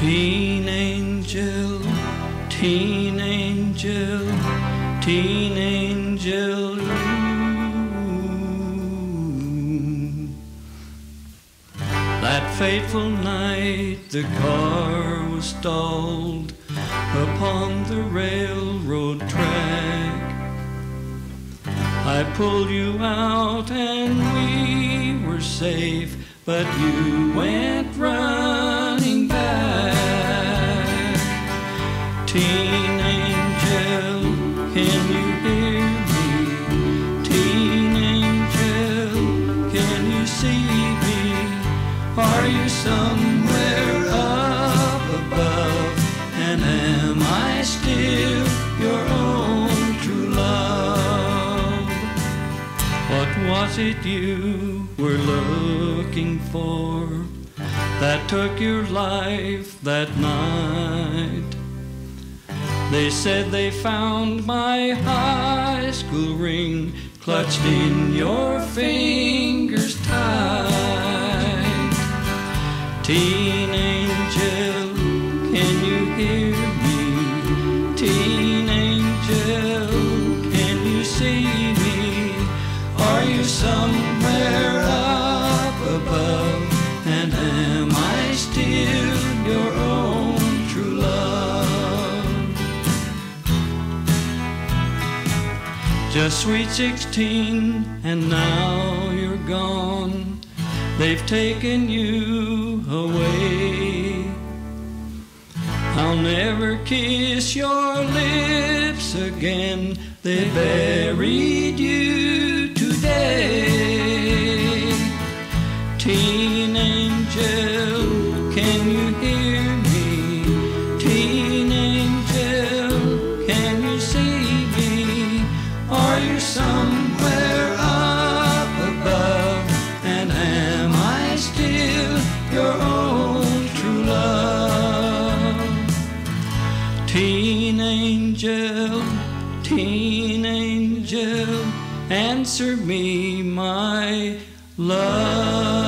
Teen angel, teen angel, teen angel. That fateful night the car was stalled upon the railroad track. I pulled you out and we were safe, but you went running you somewhere up above? And am I still your own true love? What was it you were looking for that took your life that night? They said they found my high school ring clutched in your fingers tight. Teen angel, can you hear me? Teen angel, can you see me? Are you somewhere up above? And am I still your own true love? Just sweet 16, and now you're gone. They've taken you away. I'll never kiss your lips again. They buried teen angel, answer me, my love.